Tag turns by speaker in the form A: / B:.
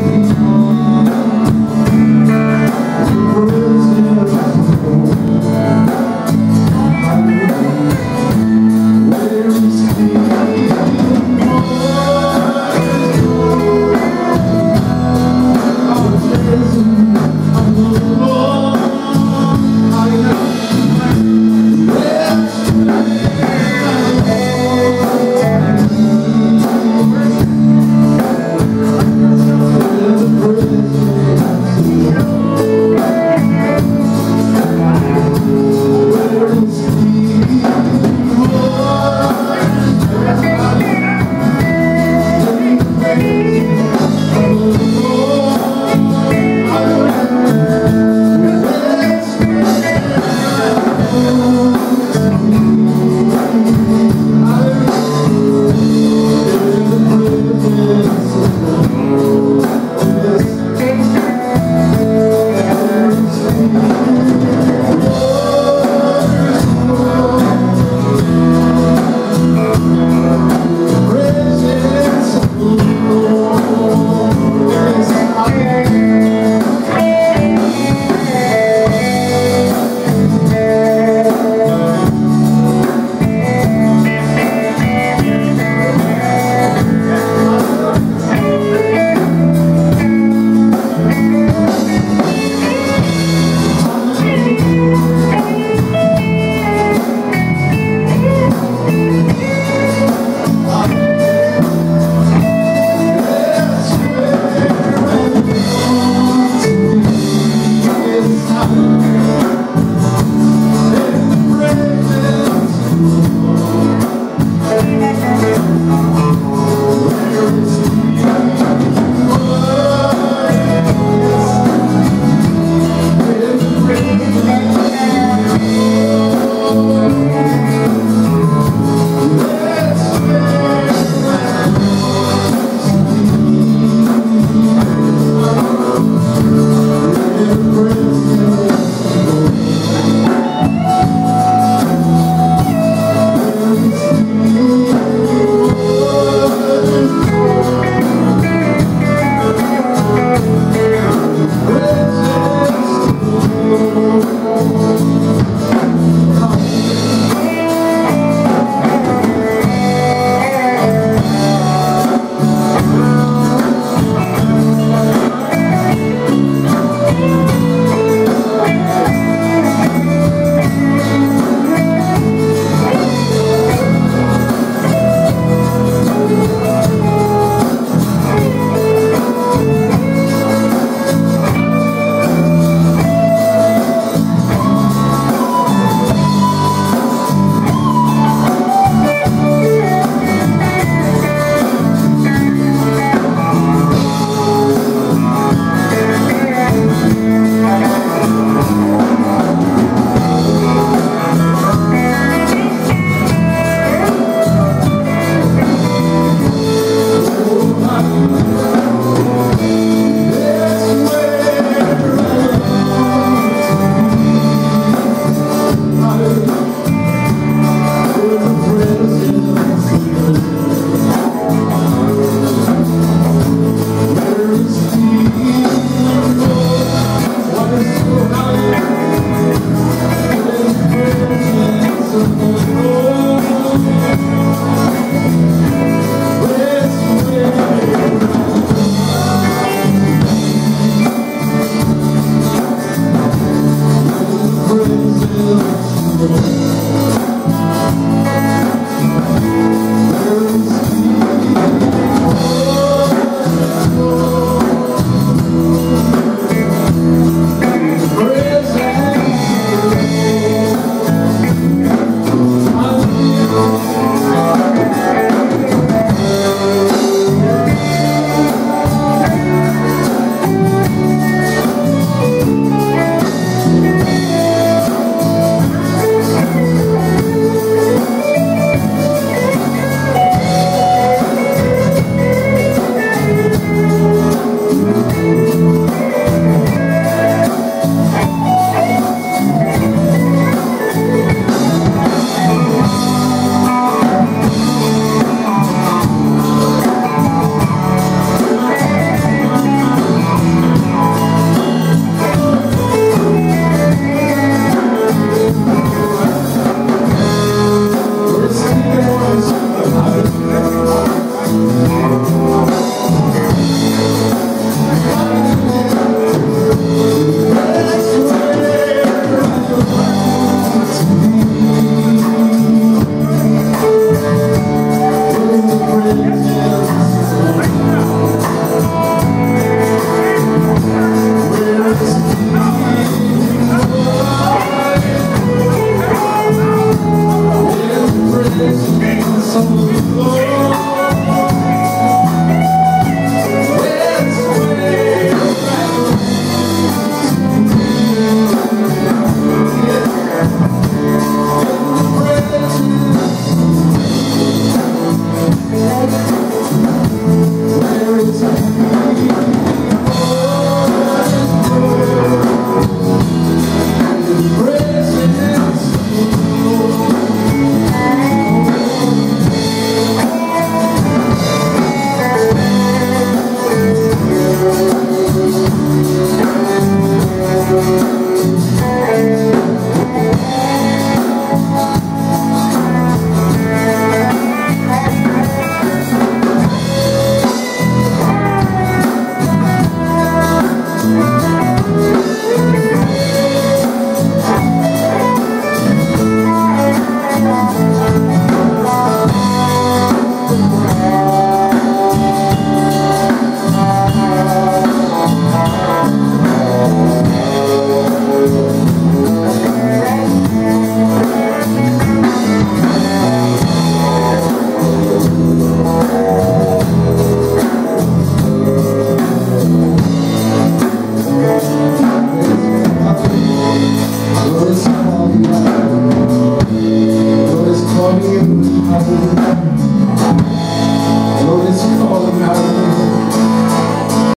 A: Música